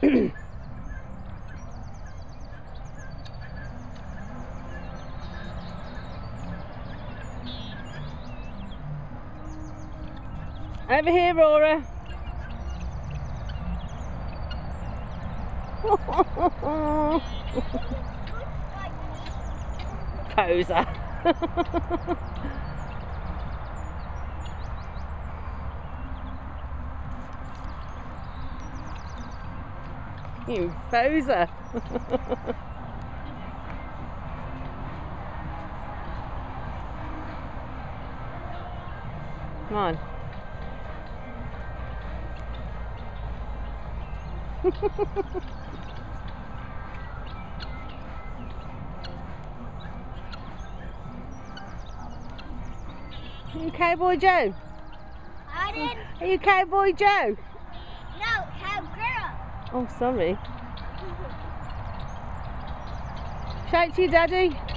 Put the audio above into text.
Over here, Aurora. Poser. you poser. Come on. Are you Cowboy Joe? Are you Cowboy Joe? Oh, sorry. Shout to your daddy.